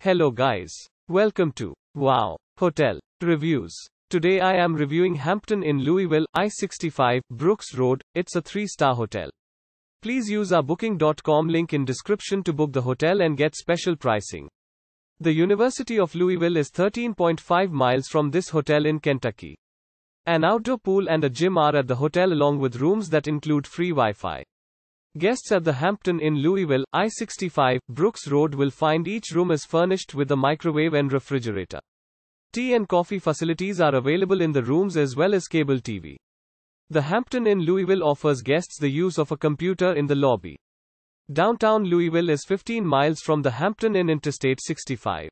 Hello guys. Welcome to Wow Hotel Reviews. Today I am reviewing Hampton Inn Louisville, I-65, Brooks Road. It's a 3-star hotel. Please use our booking.com link in description to book the hotel and get special pricing. The University of Louisville is 13.5 miles from this hotel in Kentucky. An outdoor pool and a gym are at the hotel along with rooms that include free Wi-Fi. Guests at the Hampton Inn Louisville, I-65, Brooks Road will find each room is furnished with a microwave and refrigerator. Tea and coffee facilities are available in the rooms as well as cable TV. The Hampton Inn Louisville offers guests the use of a computer in the lobby. Downtown Louisville is 15 miles from the Hampton Inn Interstate 65.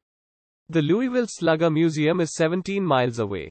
The Louisville Slugger Museum is 17 miles away.